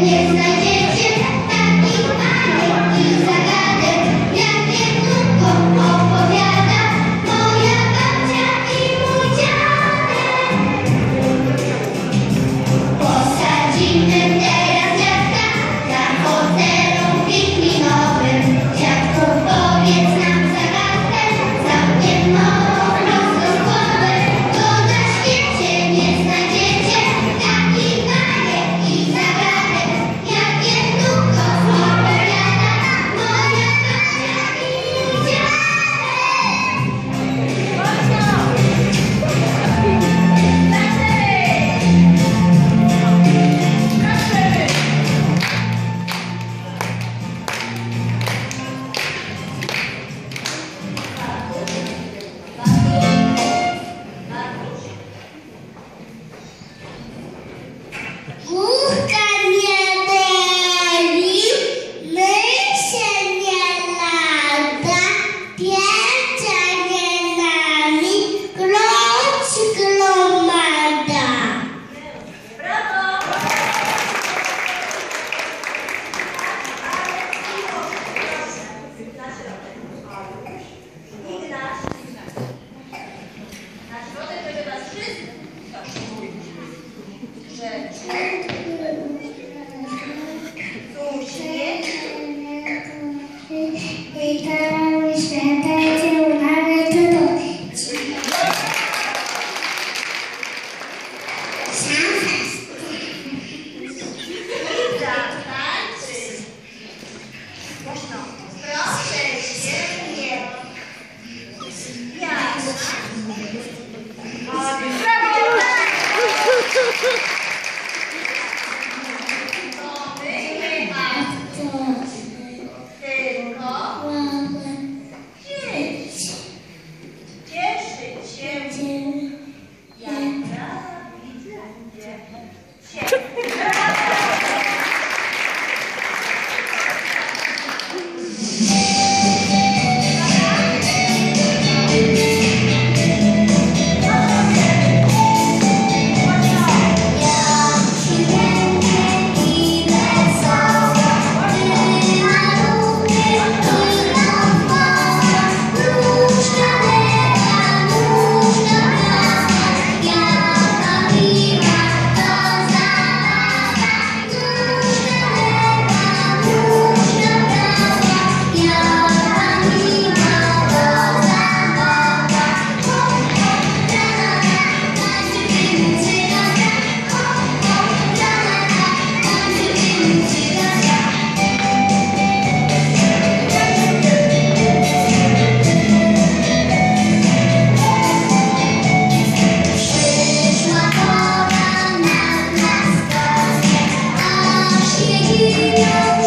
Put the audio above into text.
nie znajdziecie. Yeah.